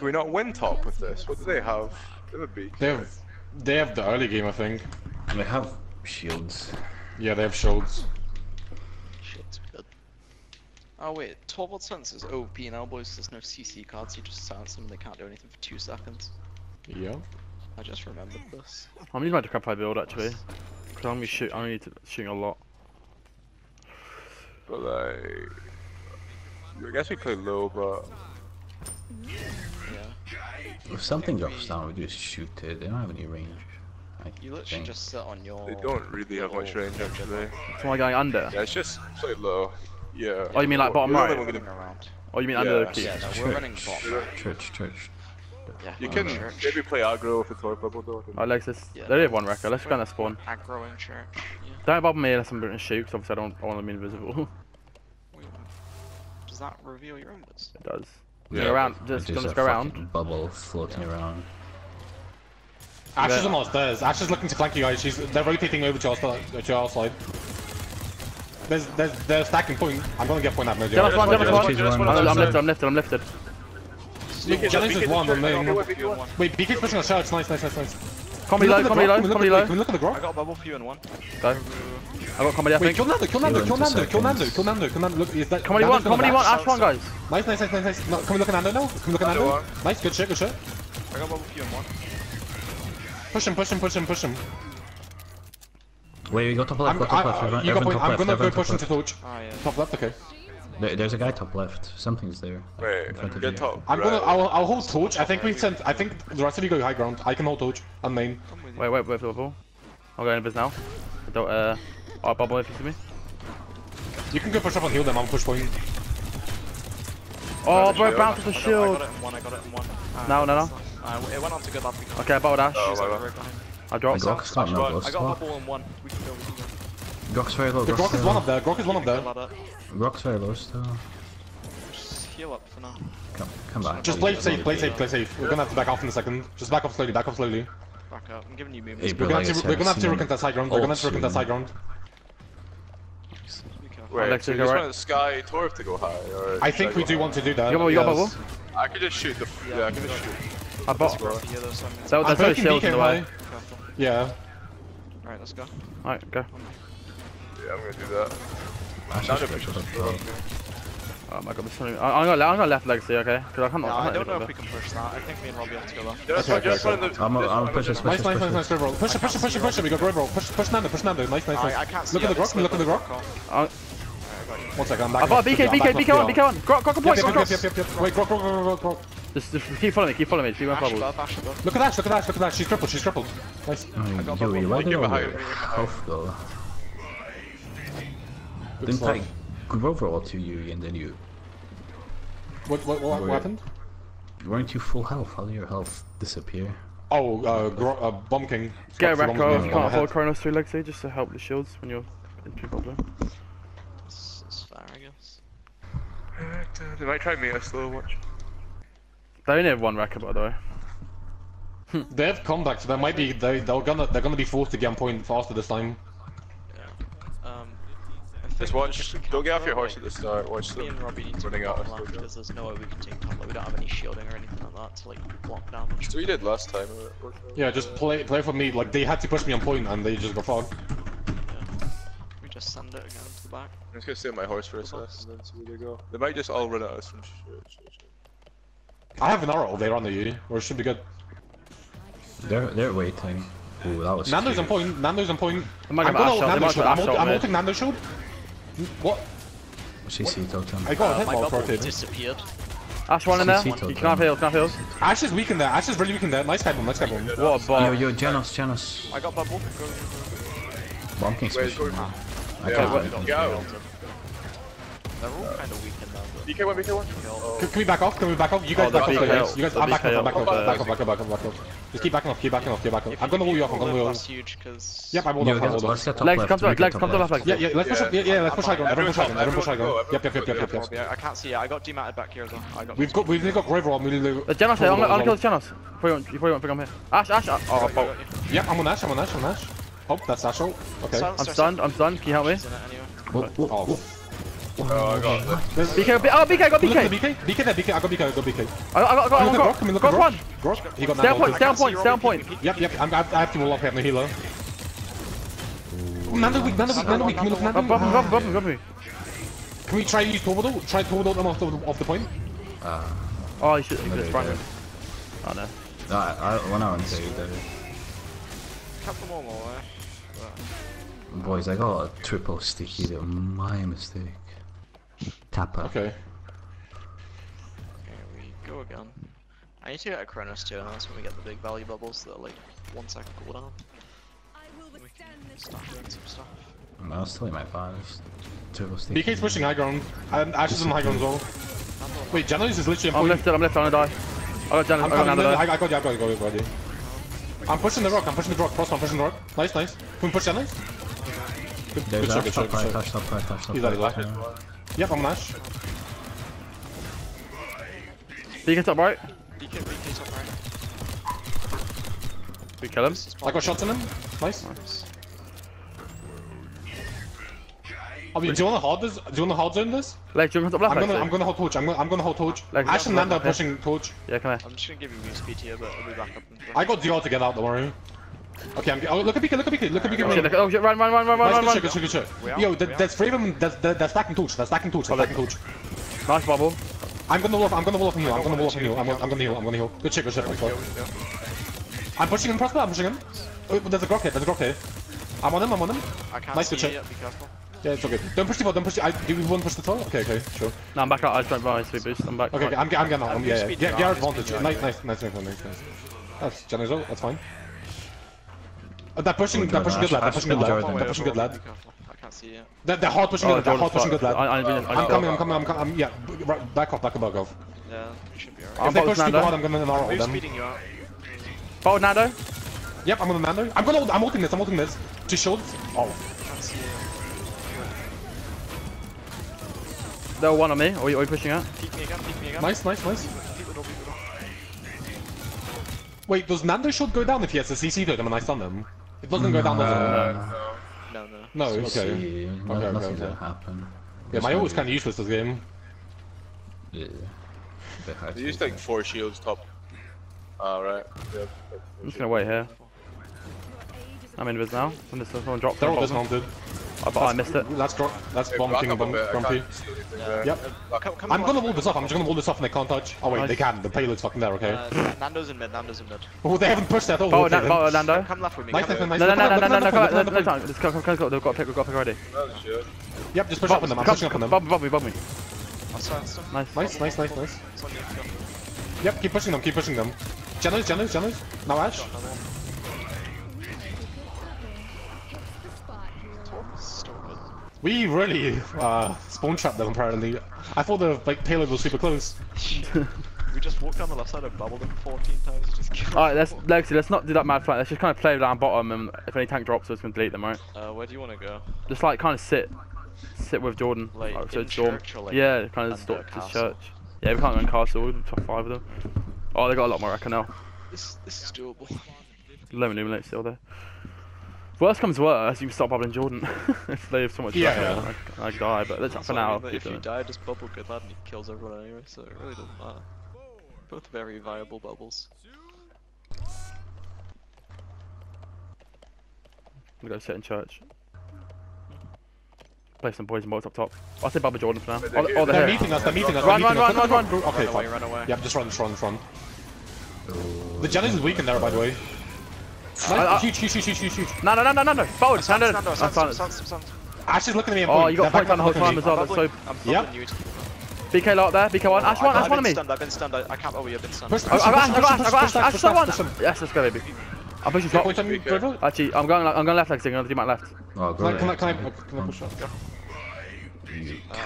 Can we not win top with this? What do they have? They have a beak. They have, they have the early game, I think. They have shields. Yeah, they have shields. Shit's good. Oh wait, Torvald Sense is OP now, boys. There's no CC cards. You just silence them and they can't do anything for two seconds. Yeah. I just remembered this. I'm using my decrepify build actually. Cause I'm gonna shoot. I'm gonna need to shooting a lot. But like, I guess we play low, but Yeah. If something drops down, we just shoot it. They don't have any range. I You literally think. just sit on your. they don't really have much range actually. So am I going under? Yeah, it's just play low. Yeah. Oh, you mean like bottom You're right? gonna- around. Oh, you mean under the Yeah. key? Yeah, no, we're running bottom. right. Church, church. Yeah. You can church. maybe play aggro with the Thor bubble though. Oh, Lex, this. Yeah. They have one record. Let's go on that spawn. Aggro in church. Yeah. Don't bother me unless I'm going to shoot, because obviously I don't I want to be invisible. Does that reveal your numbers? it does. Yeah. Go around. There's Just, just go around. bubble floating around. Ash is Yeah. on our stairs. Ash is looking to flank you guys. She's they're rotating over to our, to our side. There's, there's, they're stacking point. I'm gonna get point at mid. Jealous one, one, jealous jealous one. one, one, I'm, I'm lifted, I'm lifted, I'm lifted. Genesis is one. Wait, BK's pushing our church. Nice, nice, nice, nice. Comedy Look low, at the comedy low, comedy look low. at the- Can we look at the I got a bubble for you in one. Go. I got comedy, I Wait, think. kill Nando, kill Nando, kill Going Nando, to kill Nando, seconds. kill Nando, kill Nando. Look, is that Comedy Nando's one, gonna comedy back. one, Ash one, guys. Nice, nice, nice, nice, nice. No, can we look at Nando now? Can we look at Nando Nando? one. Nice, good shit, good shit. I got a bubble for you in one. Push him, push him, push him, push him. Wait, we go top left, I'm, go top left. I, everyone- you got everyone point. top I'm left, gonna go everyone top push into left. torch. Oh yeah. Top left, okay. There, there's a guy top left. Something's there. Wait, in front of get you. top. I'm right. gonna. I'll, I'll hold torch. I think we sent. I think the rest of you go high ground. I can hold torch on main. I'm with you. Wait, wait, wait for the ball. I'll go in invis now. I don't, uh, oh, bubble if you see me. You can go push up and heal them. I'm push point. Oh, the bro, shield. bounce with the I got, I shield. got it in one. I got it in one. Ah, No, no, no. Uh, it went on to good lab. because Okay, I bottled Ash. Oh, she's my like bad. right behind. I dropped. Grohk's got no Flashback. ghost I got a swap. bubble in one. We can go. We can go. Grohk's very low. The Grohk's Grohk is one low. of there. Grohk is one of there. Good. Grohk's very low still. Just heal up for now. Come, come back. Just play safe. Play safe. Play safe. We're gonna have to back off in a second. Just back off slowly. Back off slowly. Back up. I'm giving you Hey, We're gonna have to. We're gonna have to said, recontest high ground. We're gonna have to soon. that side ground. Be careful. Wait, Alexis, so you go just right. want Skye Torv to go high, or I think we do high? want to do that. You got, you got yes. bubble? I could just shoot the. Yeah, I can just shoot. I bought. Bro. Some. So I'm there's no poking shields in the way. Careful. Yeah. Alright, let's go. Alright, go. Yeah, I'm gonna do that. Ash Now is Oh my god, this one. I- I'm gonna, I'm gonna left legacy, okay? Because I can't. Yeah, I I don't know do if we can push that. I think me and Robbie have to go left. Just Okay, just okay, one in. I'm- just I'm one in pushing the- switch. Nice, nice, nice, nice, grab roll. Push it, push it, push it, push it. We got grab roll. Push, push Nando, push Nando. Nice, nice, I, I nice. can't see Look at the it, grok. Look at the grok. I, One second, I'm back. I bought off BK, BK, BK the one, arm. BK one. Grok, grok, a Yep, point, yep, grok, yep, grok. yep, yep, yep. Wait, grok, grok, grok, grok, grok. Just, just keep following me, keep following me. See my Ash bubble. above, Ash above. Look at that, look at that, look at that. She's crippled, she's crippled. Nice. Oh, got Yuri, bubble. why Give did it all higher, your give it health go? Good Didn't stuff. I Grover to you and then you What, what, what, what happened? Weren't you full health? How did your health disappear? Oh, uh, gro- uh, Bomb King. Get a Got the Wrecker if you can't my afford head. Chronos 3 legacy, just to help the shields when you're in two problem. It's, it's fair, I guess. They might try me I still watch. They only have one Wrecker, by the way. They have comeback, so they might be they they're gonna they're gonna be forced to get on point faster this time. Yeah. Um, I think Just watch. Don't get off your horse at the start. Watch Me them and Robbie need to running out. of left slow because there's no way we can take top left. We don't have any shielding or anything like that to like block damage. So we did last time. uh, it worked out. Yeah, just play play for me. Like they had to push me on point and they just got fogged. We just send it again to the back. I'm just gonna stay on my horse for a sec and then see where they go. They might just all run at us from shit. shit, shit. I have an arrow there on the Yuri, or it should be good. They're they're waiting. Ooh, that was Nando's on point. Nando's on point. They might I'm have gonna ult Nando's might shield. I'm Ash ult- out I'm ulting Nando's shield. What? CC totem. I got Uh, hit my while bubble rotating. disappeared. Ash one in there. CC You totem. can have heals, can have heals. Ash is weak in there. Ash is really weak in there. Nice guy bomb. Nice guy bomb. What a Yo, bot. yo, Jenos, Jenos. I got bubble. Bomb King's Wait, pushing. go- They're all kind of weak in there, BK one, BK one. Can, can we back off? Can we back off? You guys Oh, back off. BK guys. You guys, I'm back off. I'm back out. off. Back off. Back off. Back off. Back off. Just keep backing off. Keep backing off. Keep backing off. I'm gonna hold you off. I'm gonna hold you That's off. huge because. Yep, I'm hold Yo, off. I'm let's, let's off. get top Legs, come to we left, get legs, come to left, legs. Yeah, yeah. Let's push. up- Yeah, yeah. Let's push high ground. Everyone push high ground. Everyone push high ground. Yep, yep, yep, yep, yep, yep. I can't see it. I got dematted back here as well. I got. We've got we've got Graver on. Really low. The uh, Jenos here, I'm gonna, kill the Jenos. You probably won't, you probably won't think I'm here. Ash, Ash, Ash. Oh, Got you, oh, bot. Yep, I'm on Ash. I'm on Ash. I'm on Ash. Oh, that's Ash ult. Okay. I'm her, stunned, I'm stunned. Can you help me? she's in it anyway. Whoa, whoa, Oh. Whoa. Oh, I got this. There's, BK, oh BK, got Look BK. BK. BK there, BK. I got BK. I got BK. I got, I got, I got, Can you I look at got, Rock? Can you look got one. Rock? Rock? He got Stay on nano. point, stay on can't see point, stay on Robbie. point. Yep, yep. I'm, I I have to wall off. I have no healer. Nano weak, Nano weak, Nano weak. Can we look at Above Nano? me, above me, above me. Can we try use Tornado? Try Tornado them off the, off the point? Uh, Oh, you should, you Okay, just sprung okay. Oh no. no, I, I, when I went to though, Cut them all away. boys, I got a triple sticky. That was my mistake. Tapper. Okay. Here we go again. I need to get a Chronos too, and that's when we get the big value bubbles that are like one second cooldown. We can start doing some stuff. No, I was still in my fives. Triple sticky. BK's pushing high ground. And Ash is on high ground as well. Wait, Jenos is literally I'm on point. lifted, I'm lifted, I'm gonna die. I got Jan, I I'm got coming. Nando I, die. I got you. I got you. I got you. I got you. I'm pushing the rock. I'm pushing the rock. Cross. I'm pushing the rock. Nice, nice. Can we push Jenos? Good, There's good shot. Ash Good top shot. right, Good shot. Ash top right, Ash top He's right. out, he's yeah. Yep, I'm Ash. BK top right. DK, DK top right. We kill him. I got shots on him. Nice. I mean, do you want to hold this? Do you want to hold zone this? Leg, jump on top left. I'm gonna, Lexi. I'm gonna hold torch. I'm gonna, I'm gonna hold torch. Like, Ash and left, Nando are left, left. pushing torch. Yeah, come here. I'm just gonna give you move speed here, but I'll be back up. in I got Dior to get out. Don't worry. Okay, I'm. Oh, look at BK. Look at BK. Look at BK. Oh shit, look, oh shit, run, run, run, run, Nice, run, good run, shot, run. good shot, good shot. We are, Yo, we there- are. there's three of them. There's, they're, they're stacking torch. They're stacking torch. They're stacking torch. Nice bubble. I'm gonna wall off. I'm gonna wall off and heal. I'm gonna wall off and heal. I'm gonna, I'm gonna heal. I'm gonna heal. Good shit. Good shit. Nice one. I'm pushing him, Prosper. I'm pushing him. Oh, there's a Grohk here. There's a Grohk here. I'm on him. I'm on him. I can't Nice, see good you shot. yet, be careful. Yeah, it's okay. Don't push the ball. Don't push the. I, do you want to push the tower? Okay, okay, sure. No, I'm back out. I just went by sweet boost. I'm back. Okay, okay I'm, I'm getting out. I'm, yeah, yeah. Get, you get our advantage. Nice, nice, nice, nice, nice, nice. That's Jenner's out. That's fine. Uh, they're pushing. They're pushing good lad. They're pushing good good lad. They're pushing good lad. I can't see you yet. They're, they're hard pushing Oh, good. They're hard pushing good lad. I'm coming. I'm coming. I'm coming. Yeah, right, back off. Back off. Back off. Yeah, you should be alright. If they push super Nando. hard, I'm gonna narrow Move them. speeding you out. Forward Nando. Yep, I'm gonna Nando. I'm gonna. hold- I'm holding this. I'm holding this. Two shields. Oh, Can't see you. They're one on me. Or are you, are you pushing out? Peek me again, peek me again. nice, nice, nice. Peek the door, peek the door. Wait, does Nando shield go down if he has a CC to them and I stun them? It doesn't go down, does zone. No, no. No, okay. See, no, Okay, okay, nothing's okay. gonna happen. Yeah, my ult is kind of useless this game. Yeah. Bit hard They to used four shields top. Ah, Alright. Yeah. I'm just gonna wait here. I'm in vis now. When this someone dropped. They're all bottom. dismounted. Oh, but I missed it. That's gro- that's Hey, bomb king up bomb grumpy. can't see anything there. Yep. Come, come I'm gonna wall this off. I'm just gonna wall this off and they can't touch. Oh wait, Nice. they can. The payload's fucking there. Okay. Uh, Nando's in mid, Nando's in mid. Oh, they haven't pushed that. Oh, Forward, okay, Na- then. Nando. Come left with me. Nice, come nice, nice. No, no, Look no, at no, that, no, look no, at no, that, no, look no, at no, that. no, Just come, come, come, come. They've got a pick, we've got a pick already. Oh shit. Yep, just push up on them. I'm pushing up on them. Bob, Bob me, Bob me. I'll start stuff. Nice. Nice, nice, nice, nice. It's on you, go. Yep, keep pushing them. Keep pushing them. Jenos, Jenos, Jenos. Now Ash. We really uh, spawn trapped them apparently. I thought the like payload was super close. We just walked down the left side and bubbled them 14 times. Just killed Alright, let's Lexi, let's not do that mad flank. Let's just kind of play down bottom, and if any tank drops, we're just gonna delete them, right? Uh, where do you want to go? Just like kind of sit, sit with Jordan. Like, Oh, so in Storm. church like, yeah, kind of under stalk to church. Yeah, we can't go in castle. We're top five of them. Oh, they got a lot more Wrecker now. This this is doable. Lemon Illuminate still there. Worst comes to worst, you can start bubbling Jordan. if they have so much Yeah, Wrecker, I, I die, but let's That's for what I now. mean, if you die, just bubble good lad and he kills everyone anyway, so it really doesn't matter. Both very viable bubbles. I'm gonna go sit in church. Play some boys and boys up top. I'll say Bubba Jordan for now. Oh, oh, They're they're meeting us. They're meeting us. Run, they're run, us. run, No, no, run, no, Okay, Run away, fine. run away. Yep, just run, just run, just run. The Jenos is weak in there, by the way. I- Nice, huge, huge, huge, huge, huge, huge. No, no, no, no, no, no. Forward, stand Stand, up. stand, That's stand, silence. stand, stand, stand. Ash is looking at me Oh, you got point down the whole time as well. That's so. I'm Yep. bubbling. BK lot there. BK one. Ash one. I've Ash one on been me. stunned, I've been stunned, I, I can't over you, I've been stunned. I push, I got Ash. I got Ash. I push, got Ash. Ash. push, one. push, push. Yes, let's go, baby. I'm pushing Get top. points on me, River? Actually, I'm going. I'm going left, actually. I'm gonna do my left. Oh, Can I, go can I, can I, can I push up? Uh,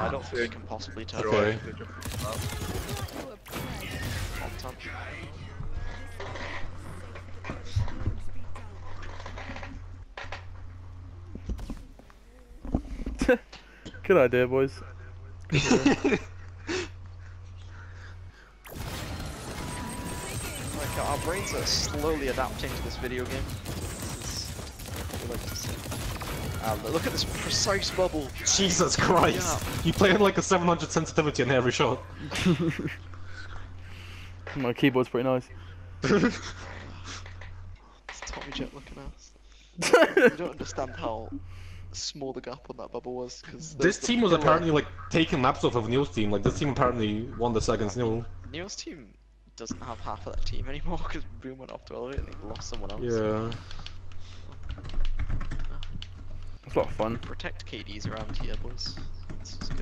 I don't think we can possibly turn Okay. on top. Good idea, boys. Like, our brains are slowly adapting to this video game. This is what we like to see. Ah, look at this precise bubble. Jesus Christ! You play at like a 700 sensitivity on every shot. My keyboard's pretty nice. It's Tommy Jet looking ass. you don't understand how small the gap on that bubble was. Cause This team was pillar- apparently like taking laps off of Neil's team. Like this team apparently won the seconds Neo. Neo's team doesn't have half of that team anymore because Boom went off to elevate and they lost someone else. Yeah. It's a lot of fun. Protect KDs around here, boys. This is good.